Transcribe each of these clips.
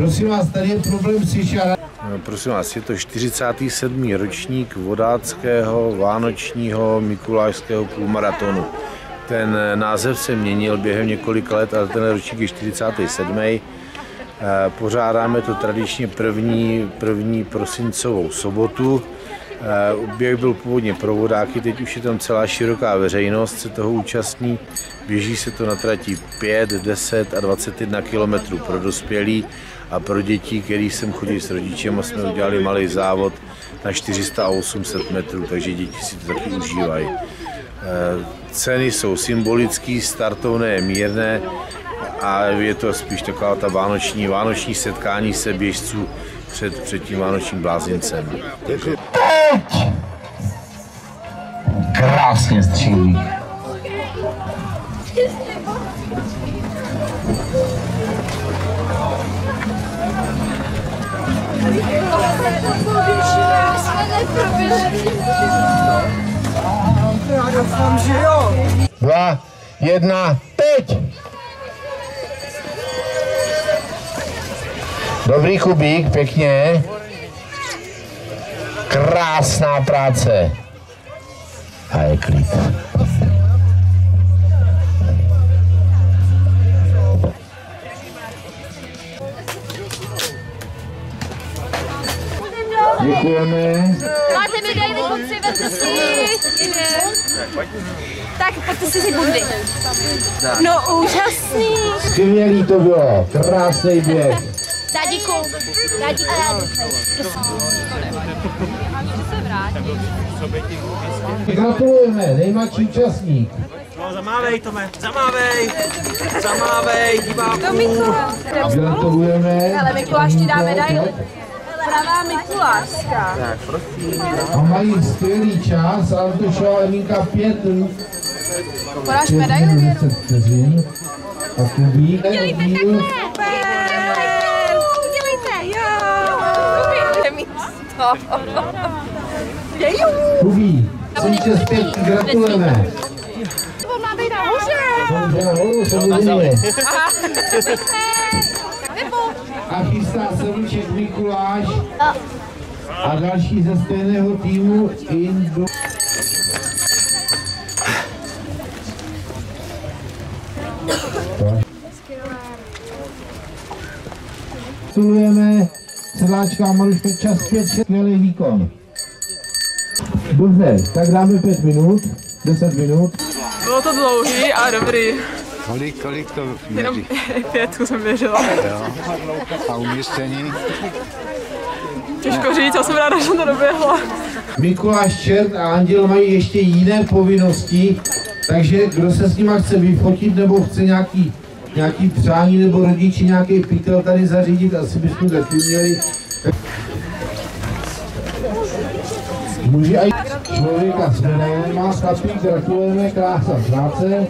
Prosím vás, tady je problém s Jišara. No, prosím vás, je to 47. ročník vodáckého vánočního mikulášského půlmaratonu. Ten název se měnil během několika let, ale ten ročník je 47. Eh, Pořádáme to tradičně první, první prosincovou sobotu. Eh, Běh byl původně pro vodáky, teď už je tam celá široká veřejnost, se toho účastní. Běží se to na trati 5, 10 a 21 km pro dospělí a pro děti, který sem chodí s rodičem a jsme udělali malý závod na 400 a 800 metrů, takže děti si to taky užívají. Eh, Ceny jsou symbolické, startovné je mírné a je to spíš taková ta vánoční, vánoční setkání se běžců před, před tím vánočním blázincem. Krásně střílí. Dva, jedna, teď! Dobrý kubík, pěkně. Krásná práce. A je klid. Děkujeme. Máte medaily, kluci, vemte si. Tak, pojďte si si bundy. No, úžasný. Skvělý to bylo. Krásný běh. Dádíku, dádíku. Gratulujeme, nejmladší účastník. No, zamávej, Tome, zamávej, zamávej, diváků. Gratulujeme. Ale Mikuláš ti dá medaili. Pravá Mikuláška. A mají skvělý čas. Antušová Emínka 5 minut Podáš medaili, Věru? 10 vteřin. A Kubík Udělejte Kubí, 75, gratulujeme. To má být nahoře. Dobře, nahoru, samozřejmě. A chystá se Vlček Mikuláš a další ze stejného týmu Indu. Gratulujeme sedláčka Maruška čas 5, skvělý výkon. Dobře, tak dáme 5 minut, 10 minut. Bylo to dlouhý a dobrý. Kolik, kolik to Jenom měří? pětku jsem běžela. Jo. A umístění? Těžko říct, já jsem ráda, že jsem to doběhla. Mikuláš Čert a Anděl mají ještě jiné povinnosti, takže kdo se s nima chce vyfotit nebo chce nějaký, nějaký přání nebo rodiči nějaký pytel tady zařídit, asi bychom taky měli. Muži a člověka s medailema, chlapí, gratulujeme, krásná práce.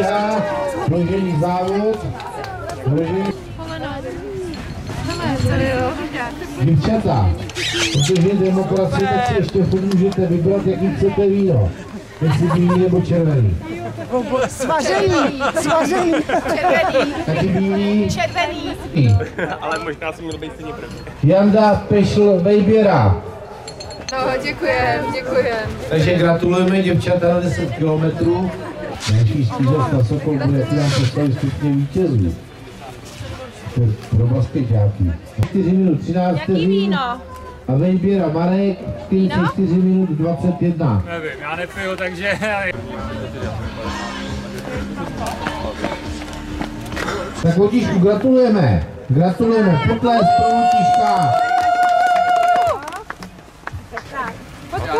Já, složený závod, složený Děvčata, protože je demokracie, tak si ještě můžete vybrat, jaký chcete víno. Jestli bílý nebo červený. Svařený. Svařený. Červený. Taky bílý. Červený. Ale možná jsem měl být stejně první. Janda Pešl Vejběra. No, děkujem, děkujem. Takže gratulujeme děvčata na 10 kilometrů. Další stížnost na Sokol bude, nám postavit stupně vítězů. To je Pro basketáky. 4 minut 13 Jaký víno? A Vejběra Marek 44 minut 21. Nevím, já nepiju, takže... Tak Otíšku, gratulujeme. Gratulujeme. Potlesk pro Otíška. Fotku?